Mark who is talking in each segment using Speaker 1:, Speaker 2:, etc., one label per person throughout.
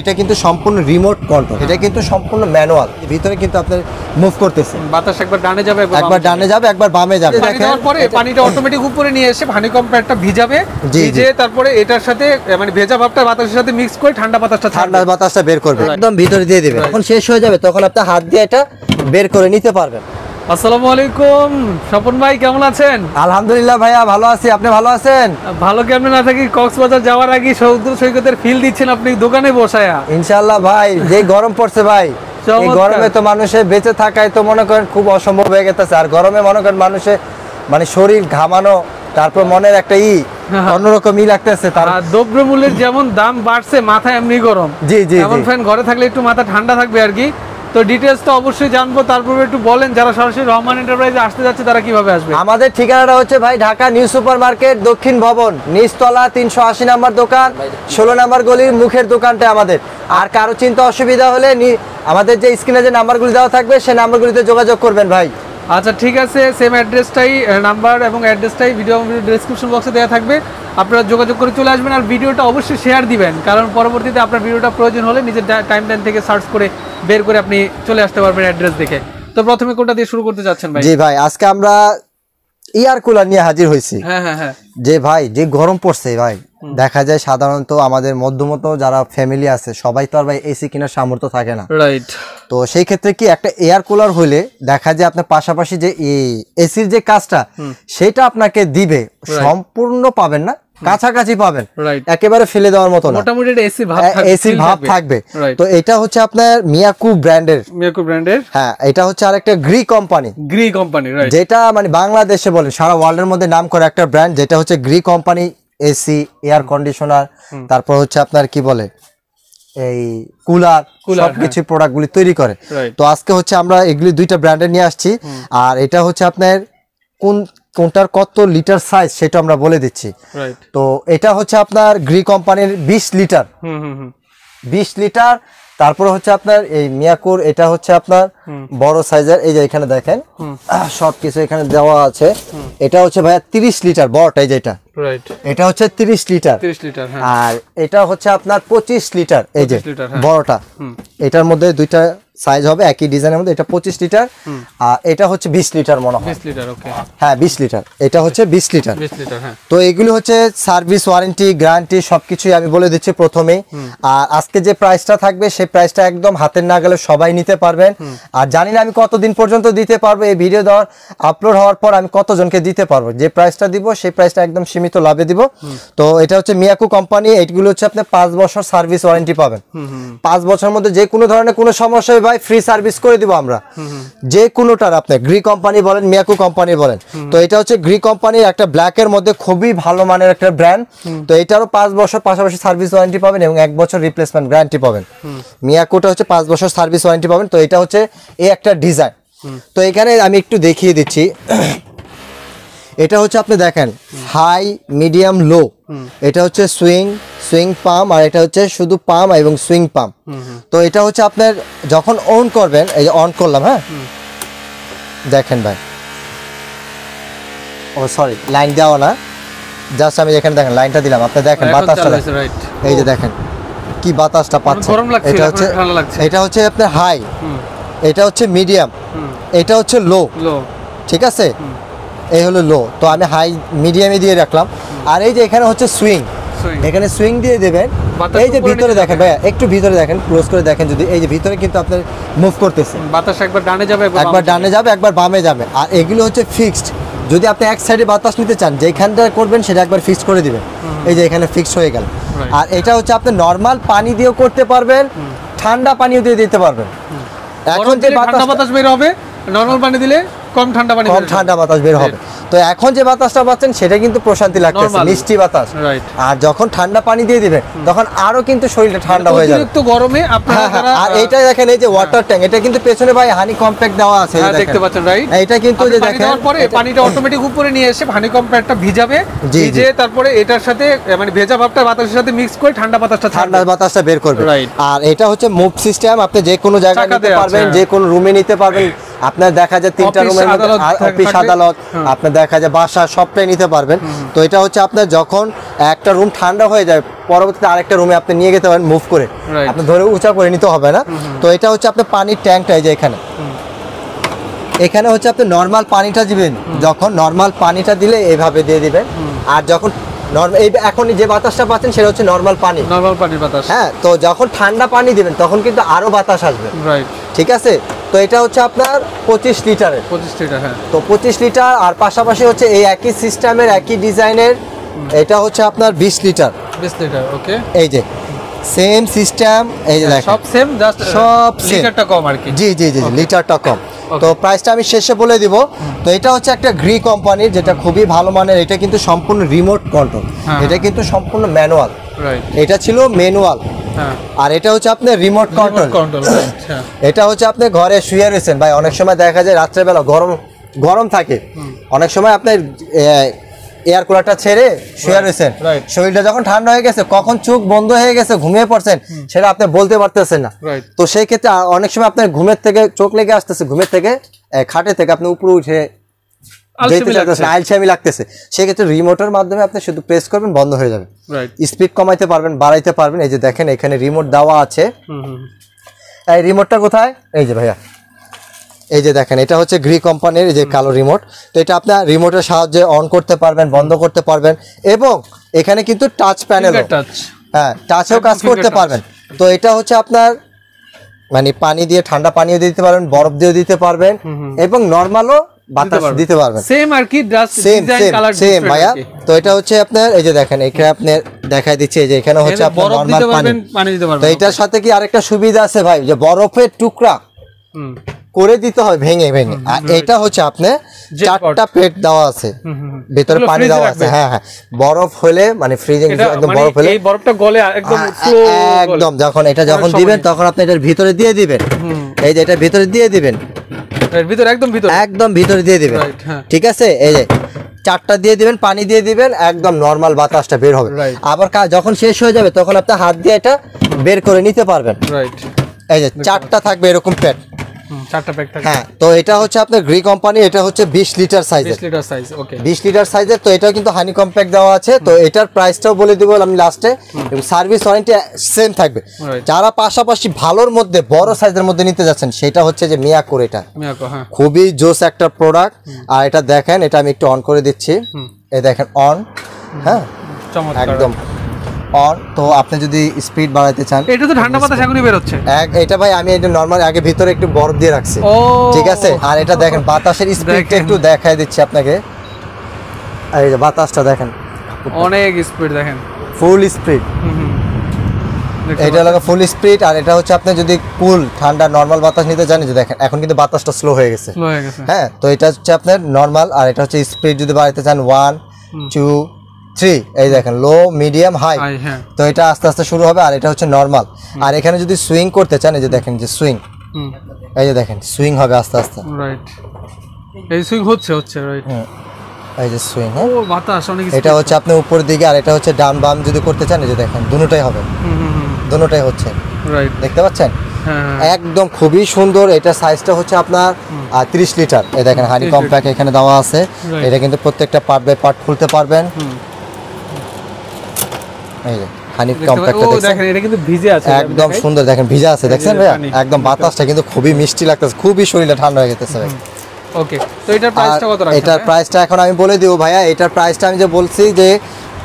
Speaker 1: এটা কিন্তু সম্পূর্ণ রিমোট কন্ট্রোল এটা কিন্তু সম্পূর্ণ ম্যানুয়াল ভিতরে কিন্তু আপনার মুভ করতেছে।
Speaker 2: বাতাস একবার ডানে যাবে
Speaker 1: একবার ডানে যাবে। একবার বামে যাবে।
Speaker 2: পানি দেওয়ার পরে পানিটা অটোমেটিক উপরে নিয়ে এসে হানিকম প্যাডটা ভিজাবে ভিজে তারপরে এটার সাথে মানে ভেজা ভাবটা বাতাসের সাথে মিক্স করে ঠান্ডা বাতাসটা
Speaker 1: ঠান্ডা
Speaker 2: ঠান্ডা
Speaker 1: বাতাসটা বের করবে। একদম ভিতরে দিয়ে দিবে। যখন শেষ হয়ে যাবে তখন আপনি হাত দিয়ে এটা বের করে নিতে পারবেন।
Speaker 2: আসসালামু আলাইকুম। স্বপন ভাই কেমন আছেন?
Speaker 1: আলহামদুলিল্লাহ ভাইয়া ভালো আছি। আপনি ভালো আছেন?
Speaker 2: ভালো কেমন না থাকি কক্সবাজার যাওয়ার আগে সমুদ্র সৈকতের ফিল দিচ্ছেন আপনি দোকানে বসায়া
Speaker 1: ইনশাআল্লাহ ভাই যে গরম পড়ছে ভাই এই গরমে তো মানুষের বেঁচে থাকায় তো মনে করেন খুব অসম্ভব হয়ে গেছে আর গরমে মনে করেন মানুষের মানে শরীর ঘামানো তারপর মনের একটা ই অন্যরকম ই লাগতেছে। তার
Speaker 2: দ্রব্যমূল্যের যেমন দাম বাড়ছে মাথা এমনি গরম।
Speaker 1: জি, জি,
Speaker 2: এমন। ফ্যান ঘরে থাকলে একটু মাথা ঠান্ডা থাকবে আর কি। তো ডিটেলস তো অবশ্যই জানব, তারপরে একটু বলেন যারা সরাসরি রহমান এন্টারপ্রাইজে আসতে যাচ্ছে তারা কীভাবে আসবে?
Speaker 1: আমাদের ঠিকানাটা হচ্ছে ভাই ঢাকা নিউ সুপার মার্কেট দক্ষিণ ভবন, নিচতলা তিনশো আশি নাম্বার দোকান, ষোলো নাম্বার গলির মুখের দোকানটা আমাদের। আর কারও চিন্তা অসুবিধা হলে আমাদের যে স্ক্রিনে যে নাম্বারগুলি দেওয়া থাকবে সেই নাম্বারগুলিতে যোগাযোগ করবেন ভাই।
Speaker 2: আচ্ছা ঠিক আছে সেম অ্যাড্রেসটাই নাম্বার এবং অ্যাড্রেসটাই ভিডিও ডেসক্রিপশন বক্সে দেওয়া থাকবে। আপনারা যোগাযোগ করে চলে আসবেন আর ভিডিওটা অবশ্যই শেয়ার দিবেন কারণ পরবর্তীতে আপনার ভিডিওটা প্রয়োজন হলে নিজের টাইম লাইন থেকে সার্চ করে বের করে আপনি চলে আসতে পারবেন অ্যাড্রেস দেখে। তো প্রথমে কোনটা দিয়ে শুরু করতে যাচ্ছেন ভাই?
Speaker 1: জি ভাই আজকে আমরা এয়ার কুলার নিয়ে হাজির হয়েছি।
Speaker 2: হ্যাঁ হ্যাঁ হ্যাঁ।
Speaker 1: যে ভাই যে গরম পড়ছে ভাই দেখা যায় সাধারণত আমাদের মধ্যমত যারা ফ্যামিলি আছে সবাই তো আর ভাই এসি কেনার সামর্থ্য থাকে না।
Speaker 2: রাইট
Speaker 1: তো সেই ক্ষেত্রে কি একটা এয়ার কুলার হলে দেখা যায় আপনার পাশাপাশি যে এসির যে কাজটা সেটা আপনাকে দিবে। সম্পূর্ণ পাবেন না কাছাকাছি পাবেন। একেবারে ফেলে দেওয়ার মতো
Speaker 2: মোটামুটি এসি ভাব
Speaker 1: ভাব থাকবে। তো এটা হচ্ছে আপনার মিয়াকু ব্র্যান্ডের
Speaker 2: মিয়াকো ব্র্যান্ডের
Speaker 1: হ্যাঁ এটা হচ্ছে আরেকটা গ্রি কোম্পানি
Speaker 2: গ্রি কোম্পানি
Speaker 1: যেটা মানে বাংলাদেশে বলেন সারা ওয়ার্ল্ডের মধ্যে নাম করে একটা ব্র্যান্ড যেটা হচ্ছে Gree company AC air conditioner তারপর হচ্ছে আপনার কি বলে এই কুলার কুলার কিছু প্রোডাক্টগুলি তৈরি করে। তো আজকে হচ্ছে আমরা এগুলি দুইটা ব্র্যান্ডে নিয়ে আসছি। আর এটা হচ্ছে আপনার কোন কোনটার কত লিটার সাইজ সেটা আমরা বলে দিচ্ছি। তো এটা হচ্ছে আপনার গ্রি কোম্পানির বিশ লিটার
Speaker 2: হুম হুম হুম।
Speaker 1: বিশ লিটার তারপরে হচ্ছে আপনার এই মিয়াকুর এটা হচ্ছে আপনার বড় সাইজের এই যে এখানে দেখেন। সবকিছু এখানে দেওয়া আছে। এটা হচ্ছে ভাইয়া তিরিশ লিটার বড়টাই যেটা।
Speaker 2: রাইট
Speaker 1: এটা হচ্ছে তিরিশ লিটার।
Speaker 2: 30 লিটার হ্যাঁ।
Speaker 1: আর এটা হচ্ছে আপনার পঁচিশ লিটার এই যে
Speaker 2: 25 হ্যাঁ।
Speaker 1: বড়টা। এটার মধ্যে দুইটা সাইজ হবে একই ডিজাইনের মধ্যে এটা পঁচিশ লিটার। আর এটা হচ্ছে বিশ লিটার মনে হয়।
Speaker 2: 20 লিটার ওকে
Speaker 1: হ্যাঁ বিশ লিটার। এটা হচ্ছে বিশ লিটার।
Speaker 2: 20 লিটার হ্যাঁ।
Speaker 1: তো এগুলি হচ্ছে সার্ভিস ওয়ারেন্টি গ্যারান্টি সবকিছুই আমি বলে দিচ্ছি প্রথমেই আর আজকে যে প্রাইসটা থাকবে সেই প্রাইসটা একদম হাতের না গেলে সবাই নিতে পারবেন। আর জানি না আমি কতদিন পর্যন্ত দিতে পারব এই ভিডিও দেওয়ার। আপলোড হওয়ার পর আমি কতজনকে দিতে পারব। যে প্রাইসটা দিব সেই প্রাইসটা একদম সীমিত লাভে দিব। তো এটা হচ্ছে মিয়াকু কোম্পানি এইগুলো হচ্ছে আপনি পাঁচ বছর সার্ভিস ওয়ারেন্টি পাবেন। পাঁচ বছরের মধ্যে যে কোনো ধরনের কোনো সমস্যা ভাই ফ্রি সার্ভিস করে দিব আমরা। যে কোনোটার আপনি গ্রি কোম্পানি বলেন মিয়াকু কোম্পানি বলেন। তো এটা হচ্ছে গ্রি কোম্পানির একটা ব্ল্যাকের মধ্যে খুবই ভালো মানের একটা ব্র্যান্ড তো এটারও পাঁচ বছর পাশাপাশি সার্ভিস ওয়ারেন্টি পাবেন এবং এক বছর রিপ্লেসমেন্ট গ্যারান্টি পাবেন। মিয়াকুটা হচ্ছে পাঁচ বছর সার্ভিস ওয়ারেন্টি পাবেন। তো এটা হচ্ছে এই একটা ডিজাইন তো এখানে আমি একটু দেখিয়ে দিচ্ছি। এটা হচ্ছে আপনি দেখেন হাই মিডিয়াম লো এটা হচ্ছে সুইং সুইং পাম আর এটা হচ্ছে শুধু পাম এবং সুইং পাম তো এটা হচ্ছে আপনার যখন অন করবেন এই যে অন করলাম হ্যাঁ? দেখেন ভাই। ও সরি লাইন দেওয়া না। জাস্ট আমি এখানে দেখেন লাইনটা দিলাম। আপনি দেখেন বাতাসটা এই যে দেখেন কি বাতাসটা পাচ্ছে। এটা হচ্ছে এটা হচ্ছে আপনার হাই এটা হচ্ছে মিডিয়াম এটা হচ্ছে লো
Speaker 2: লো
Speaker 1: ঠিক আছে? এই হলো লো তো আমি হাই মিডিয়ামে দিয়ে রাখলাম। আর এই যে এখানে হচ্ছে সুইং এখানে সুইং দিয়ে দেবেন। এই যে ভিতরে দেখেন ভাইয়া একটু ভিতরে দেখেন ক্লোজ করে দেখেন যদি এই যে ভিতরে কিন্তু আপনার মুভ করতেছে।
Speaker 2: বাতাস একবার ডানে যাবে
Speaker 1: একবার ডানে যাবে। একবার বামে যাবে। আর এগুলো হচ্ছে ফিক্সড যদি আপনি এক সাইডে বাতাস নিতে চান যেখানটা করবেন সেটা একবার ফিক্সড করে দিবেন। এই যে এখানে ফিক্সড হয়ে গেল। আর এটা হচ্ছে আপনি নর্মাল পানি দিয়েও করতে পারবেন ঠান্ডা পানিও দিয়ে দিতে পারবেন। এখন যে বাতাস
Speaker 2: বাতাস বের হবে নরমাল পানি দিলে কম ঠান্ডা পানি
Speaker 1: কম ঠান্ডা বাতাস বের হবে। তো এখন যে বাতাসটা পাচ্ছেন সেটা কিন্তু প্রশান্তি লাগতেছে মিষ্টি বাতাস। আর যখন ঠান্ডা পানি দিয়ে দিবেন তখন আরও কিন্তু শরীরটা ঠান্ডা হয়ে যাবে।
Speaker 2: অতিরিক্ত গরমে আপনারা
Speaker 1: হ্যাঁ, হ্যাঁ, আর এইটা দেখেন এই যে ওয়াটার ট্যাঙ্ক এটা কিন্তু পেছনে ভাই হানি কম্প্যাক্ট দেওয়া আছে
Speaker 2: হ্যাঁ। দেখতে পাচ্ছেন রাইট
Speaker 1: এটা কিন্তু যে দেখেন
Speaker 2: পরে পানিটা অটোমেটিক উপরে নিয়ে এসে হানিকম প্যাডটা ভিজাবে ভিজে তারপরে এটার সাথে মানে ভেজা ভাবটা বাতাসের সাথে মিক্স করে ঠান্ডা বাতাসটা
Speaker 1: ঠান্ডা বাতাসটা বের করবে। আর এটা হচ্ছে মুভ সিস্টেম আপনি যে কোনো জায়গায় নিতে পারবেন। যে কোনো রুমে নিতে পারবেন। আপনার দেখা যায় তিনটা রুমে অফিস। আদালত
Speaker 2: হ্যাঁ।
Speaker 1: আপনার দেখা যায় বাসা সবটাই নিতে পারবেন। তো এটা হচ্ছে আপনার যখন একটা রুম ঠান্ডা হয়ে যায় পরবর্তীতে আরেকটা রুমে আপনি নিয়ে যেতে পারেন মুভ করে। আপনি ধরে উঁচা করে নিতে হবে না। তো এটা হচ্ছে আপনার পানির ট্যাঙ্কটা এই যে এখানে। এখানে হচ্ছে আপনি নর্মাল পানিটা দিবেন। যখন নর্মাল পানিটা দিলে এইভাবে দিয়ে দিবেন। আর যখন এই এখন যে বাতাসটা পাচ্ছেন সেটা হচ্ছে নর্মাল পানি।
Speaker 2: নর্মাল পানির বাতাস।
Speaker 1: হ্যাঁ তো যখন ঠান্ডা পানি দিবেন তখন কিন্তু আরও বাতাস আসবে।
Speaker 2: রাইট
Speaker 1: ঠিক আছে? তো এটা হচ্ছে আপনার পঁচিশ লিটারের।
Speaker 2: পঁচিশ লিটার হ্যাঁ।
Speaker 1: তো পঁচিশ লিটার আর পাশাপাশি হচ্ছে এই একই সিস্টেমের একই ডিজাইনের এটা হচ্ছে আপনার বিশ লিটার।
Speaker 2: বিশ লিটার ওকে।
Speaker 1: এই যে সেম সিস্টেম এই যে দেখেন।
Speaker 2: সব সেম জাস্ট
Speaker 1: সব।
Speaker 2: লিটারটা কম আর কি।
Speaker 1: জি জি জি. লিটারটা কম। তো প্রাইসটা আমি শেষে বলে দিব। তো এটা হচ্ছে একটা গ্রি কোম্পানির যেটা খুবই ভালো মানের এটা কিন্তু সম্পূর্ণ রিমোট কন্ট্রোল।
Speaker 2: হ্যাঁ।
Speaker 1: এটা কিন্তু সম্পূর্ণ ম্যানুয়াল। এটা ছিল ম্যানুয়াল আর এটা হচ্ছে আপনার রিমোট কন্ট্রোল
Speaker 2: হ্যাঁ
Speaker 1: এটা হচ্ছে আপনি ঘরে শুয়ে রয়েছেন। ভাই অনেক সময় দেখা যায় রাত্রেবেলা গরম গরম থাকে। অনেক সময় আপনার এয়ার কুলারটা ছেড়ে শুয়ে রয়েছেন। শরীরটা যখন ঠান্ডা হয়ে গেছে কখন চোখ বন্ধ হয়ে গেছে ঘুমিয়ে পড়ছেন সেটা আপনি বলতে পারতেছেন না। তো সেই ক্ষেত্রে অনেক সময় আপনার ঘুমের থেকে চোখ লেগে আসতেছে ঘুমের থেকে খাটে থেকে আপনি উপরে উঠে
Speaker 2: আলসেমি
Speaker 1: লাগতেছে। সেক্ষেত্রে রিমোটের মাধ্যমে আপনি শুধু প্রেস করবেন বন্ধ হয়ে যাবে। স্পিড কমাইতে পারবেন বাড়াইতে পারবেন। এই যে দেখেন এখানে রিমোট দেওয়া আছে। এই রিমোটটা কোথায়? এই যে ভাইয়া। এই যে দেখেন এটা হচ্ছে গ্রি কোম্পানির যে কালো রিমোট তো এটা আপনার রিমোটের সাহায্যে অন করতে পারবেন বন্ধ করতে পারবেন এবং এখানে কিন্তু টাচ প্যানেল হ্যাঁ টাচেও কাজ করতে পারবেন। তো এটা হচ্ছে আপনার মানে পানি দিয়ে ঠান্ডা পানিও দিতে পারবেন বরফ দিয়েও দিতে পারবেন এবং নর্মালও বাতাস। দিতে পারবেন
Speaker 2: সেম আর কি
Speaker 1: সেম সেম ভাইয়া। তো এটা হচ্ছে আপনার এই যে দেখেন এখানে আপনার দেখাই দিচ্ছে যে এখানে হচ্ছে আপনার নর্মাল পানি।
Speaker 2: পানি দিতে
Speaker 1: তো এটার সাথে কি আরেকটা সুবিধা আছে ভাই? যে বরফের টুকরা করে দিতে হয় ভেঙে ভেঙে। আর এটা হচ্ছে আপনার চারটা প্লেট দেওয়া আছে।
Speaker 2: হুম, হুম, হুম।
Speaker 1: ভেতরে পানি দেওয়া আছে। হ্যাঁ হ্যাঁ। বরফ হলে মানে ফ্রিজে একদম
Speaker 2: মানে
Speaker 1: বরফ হলে
Speaker 2: এই বরফটা গলে একদম।
Speaker 1: একদম যখন এটা যখন দিবেন তখন আপনি এটার ভিতরে দিয়ে দিবেন। এই যে এটা ভিতরে দিয়ে দিবেন।
Speaker 2: ভিতরে একদম ভিতরে।
Speaker 1: একদম ভিতরে দিয়ে দিবেন।
Speaker 2: হ্যাঁ।
Speaker 1: ঠিক আছে? এই যে চারটা দিয়ে দিবেন পানি দিয়ে দিবেন একদম নর্মাল বাতাসটা বের হবে। আবার কাজ যখন শেষ হয়ে যাবে তখন আপনি হাত দিয়ে এটা বের করে নিতে পারবেন। এই যে চারটা থাকবে এরকম প্যাট
Speaker 2: চারটা প্যাক থাকে।
Speaker 1: হ্যাঁ তো এটা হচ্ছে আপনার গ্রি কোম্পানি এটা হচ্ছে বিশ লিটার সাইজের
Speaker 2: 20 লিটার সাইজ ওকে
Speaker 1: বিশ লিটার সাইজের তো এটাও কিন্তু হানি কম্প্যাক্ট দেওয়া আছে। তো এটার প্রাইসটাও বলে দিব আমি লাস্টে এবং সার্ভিস ওয়ারেন্টি সেম থাকবে। যারা পাশাপাশি ভালোর মধ্যে বড় সাইজের মধ্যে নিতে যাচ্ছেন সেটা হচ্ছে যে মিয়াকোর এটা।
Speaker 2: মিয়াকো হ্যাঁ।
Speaker 1: খুবই জোস একটা প্রোডাক্ট আর এটা দেখেন এটা আমি একটু অন করে দিচ্ছি। দেখেন অন হ্যাঁ? একদম। অন তো আপনি যদি স্পিড বাড়াইতে চান
Speaker 2: এটা তো ঠান্ডা বাতাস এখনই বের হচ্ছে
Speaker 1: এটা ভাই আমি এটা নর্মাল আগে ভিতরে একটু বরফ দিয়ে রাখছি। ঠিক আছে? আর এটা দেখেন বাতাসের স্পিডটা একটু দেখাই দিচ্ছি আপনাকে। আর এই যে বাতাসটা দেখেন।
Speaker 2: অনেক স্পিড দেখেন।
Speaker 1: ফুল স্পিড এটা হলো ফুল স্পিড আর এটা হচ্ছে আপনি যদি কুল ঠান্ডা নর্মাল বাতাস নিতে চান যে দেখেন এখন কিন্তু বাতাসটা স্লো হয়ে গেছে।
Speaker 2: হয়ে
Speaker 1: তো এটা হচ্ছে আপনার নর্মাল আর এটা হচ্ছে স্পিড যদি বাড়াইতে চান ওয়ান টু থ্রি এই দেখেন লো মিডিয়াম হাই তো এটা আস্তে আস্তে শুরু হবে আর এটা হচ্ছে নর্মাল আর এখানে যদি সুইং করতে চান এই যে দেখেন যে সুইং এই যে দেখেন সুইং হবে আস্তে আস্তে।
Speaker 2: রাইট এই সুইং হচ্ছে হচ্ছে রাইট
Speaker 1: এই যে সুইং
Speaker 2: ও
Speaker 1: হ্যাঁ
Speaker 2: বাতাস অনেক
Speaker 1: এটা হচ্ছে আপনি উপরের দিকে আর এটা হচ্ছে ডান বাম যদি করতে চান এই যে দেখেন দুটোটাই হবে। দুটোটাই হচ্ছে।
Speaker 2: রাইট
Speaker 1: দেখতে পাচ্ছেন?
Speaker 2: হ্যাঁ হ্যাঁ।
Speaker 1: একদম খুবই সুন্দর এটা সাইজটা হচ্ছে আপনার তিরিশ লিটার এই দেখেন হানি
Speaker 2: 30
Speaker 1: কম্প্যাক্ট এখানে দেওয়া আছে। এটা কিন্তু প্রত্যেকটা পার্ট বাই পার্ট খুলতে পারবেন। এই যে হানি কম্প্যাক্টটা
Speaker 2: দেখেন এটা কিন্তু ভিজে আছে
Speaker 1: একদম সুন্দর দেখেন ভিজা আছে দেখছেন ভাইয়া? একদম বাতাসটা কিন্তু খুবই মিষ্টি লাগতেছে খুবই শরীরে ঠান্ডা হয়ে গেছে ভাই।
Speaker 2: ওকে। তো এটার প্রাইসটা কত রাখছেন
Speaker 1: এটার প্রাইসটা এখন আমি বলে দিব ভাইয়া এটার প্রাইসটা আমি যে বলছি যে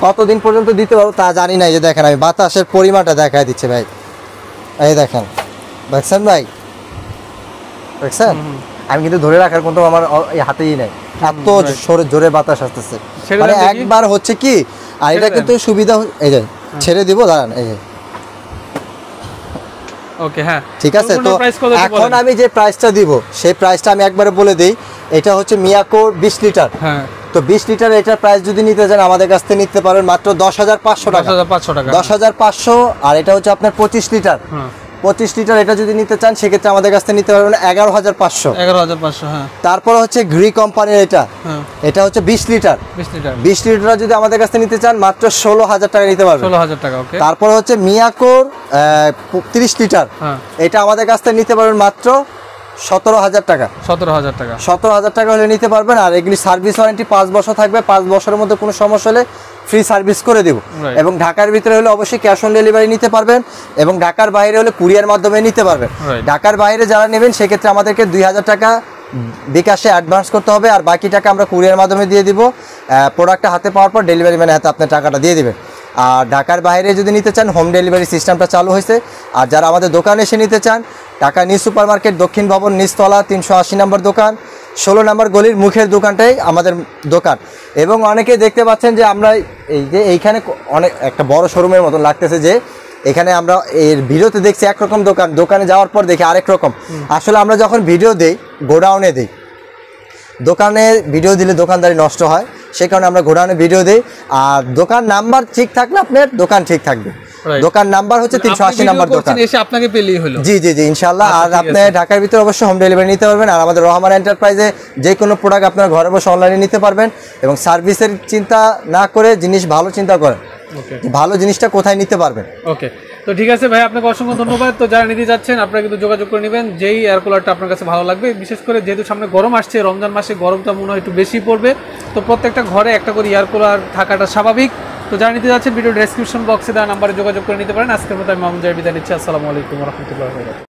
Speaker 1: কতদিন পর্যন্ত দিতে পারব তা জানি না এই যে দেখেন আমি বাতাসের পরিমাণটা দেখাই দিচ্ছে ভাই। এই দেখেন দেখছেন ভাই? দেখছেন? আমি কিন্তু ধরে রাখার কোনো আমার হাতেই নাই। এত. জোরে জোরে বাতাস আসতেছে। মানে একবার হচ্ছে কি আর এটা কিন্তু সুবিধা এই যে ছেড়ে দিব দাঁড়ান এই যে।
Speaker 2: ওকে হ্যাঁ।
Speaker 1: ঠিক আছে তো এখন আমি যে প্রাইসটা দিব সেই প্রাইসটা আমি একবারে বলে দিই এটা হচ্ছে মিয়াকোর বিশ লিটার।
Speaker 2: হ্যাঁ।
Speaker 1: তো বিশ লিটার এটা প্রাইস যদি নিতে চান আমাদের কাছ থেকে নিতে পারেন মাত্র দশ হাজার পাঁচশো
Speaker 2: দশ
Speaker 1: টাকা
Speaker 2: হাজার পাঁচশো টাকা।
Speaker 1: দশ হাজার পাঁচশো আর এটা হচ্ছে আপনার পঁচিশ লিটার।
Speaker 2: হ্যাঁ।
Speaker 1: পঁচিশ লিটার এটা যদি নিতে চান সেক্ষেত্রে আমাদের কাছ থেকে নিতে পারবেন এগারো হাজার পাঁচশো।
Speaker 2: এগারো হাজার পাঁচশো হ্যাঁ।
Speaker 1: তারপর হচ্ছে গ্রি কোম্পানির এটা।
Speaker 2: হ্যাঁ।
Speaker 1: এটা হচ্ছে বিশ লিটার।
Speaker 2: বিশ লিটার।
Speaker 1: বিশ লিটার যদি আমাদের কাছ থেকে নিতে চান মাত্র ষোলো হাজার টাকা নিতে পারবেন।
Speaker 2: ষোলো হাজার টাকা ওকে
Speaker 1: তারপর হচ্ছে মিয়াকোর তিরিশ লিটার।
Speaker 2: হ্যাঁ।
Speaker 1: এটা আমাদের কাছ থেকে নিতে পারবেন মাত্র সতেরো হাজার টাকা।
Speaker 2: সতেরো হাজার টাকা।
Speaker 1: সতেরো হাজার টাকা হলে নিতে পারবেন আর এগুলি সার্ভিস ওয়ারেন্টি পাঁচ বছর থাকবে। পাঁচ বছরের মধ্যে কোনো সমস্যা হলে ফ্রি সার্ভিস করে দেব। এবং ঢাকার ভিতরে হলে অবশ্যই ক্যাশ অন ডেলিভারি নিতে পারবেন এবং ঢাকার বাইরে হলে কুরিয়ার মাধ্যমে নিতে পারবেন। ঢাকার বাইরে যারা নেবেন সেক্ষেত্রে আমাদেরকে দুই হাজার টাকা বিকাশে অ্যাডভান্স করতে হবে আর বাকি টাকা আমরা কুরিয়ার মাধ্যমে দিয়ে দিব। প্রোডাক্টটা হাতে পাওয়ার পর ডেলিভারি ম্যানের হাতে আপনার টাকাটা দিয়ে দিবেন। আর ঢাকার বাইরে যদি নিতে চান হোম ডেলিভারি সিস্টেমটা চালু হয়েছে। আর যারা আমাদের দোকানে এসে নিতে চান, ঢাকা নিউ সুপার মার্কেট দক্ষিণ ভবন, নিচতলা, তিনশো আশি নম্বর দোকান, ষোলো নম্বর গলির মুখের দোকানটাই আমাদের দোকান। এবং অনেকে দেখতে পাচ্ছেন যে আমরা এই যে এইখানে অনেক একটা বড় শোরুমের মতন লাগতেছে যে এখানে আমরা এর ভিডিওতে দেখছি একরকম দোকান। দোকানে যাওয়ার পর দেখি আরেক রকম। আসলে আমরা যখন ভিডিও দেই, গোডাউনে দেই দোকানে ভিডিও দিলে দোকানদারি নষ্ট হয় সেই কারণে আমরা গোডাউনে ভিডিও দিই। আর দোকান নাম্বার ঠিক থাকলে আপনার দোকান ঠিক থাকবে। দোকান নাম্বার হচ্ছে তিনশো আশি নাম্বার দোকান।
Speaker 2: এসে আপনাকে পেলেই হলো।
Speaker 1: জি জি জি ইনশাল্লাহ
Speaker 2: আচ্ছা,
Speaker 1: আর আপনি ঢাকার ভিতরে অবশ্যই হোম ডেলিভারি নিতে পারবেন। আর আমাদের রহমান এন্টারপ্রাইজে যে কোনো প্রোডাক্ট আপনার ঘরে বসে অনলাইনে নিতে পারবেন এবং সার্ভিসের চিন্তা না করে জিনিস ভালো চিন্তা করেন। ভালো জিনিসটা কোথায় নিতে পারবেন?
Speaker 2: ওকে তো ঠিক আছে ভাই, আপনাকে অসংখ্য ধন্যবাদ। তো যারা নিতে যাচ্ছেন, আপনারা কিন্তু যোগাযোগ করে নেবেন। যেই এয়ার কুলারটা আপনার কাছে ভালো লাগবে, বিশেষ করে যেহেতু সামনে গরম আসছে, রমজান মাসে গরমটা মনে হয় একটু বেশি পড়বে। তো প্রত্যেকটা ঘরে একটা করে এয়ার কুলার থাকাটা স্বাভাবিক। তো যারা নিতে যাচ্ছেন ভিডিও ডেসক্রিপশন বক্সে দেওয়া নাম্বারে যোগাযোগ করে নিতে পারেন। আজকের মতো আমি মামুন জায় বিদায় নিচ্ছি। আসসালামু আলাইকুম রহমতুল্লাহ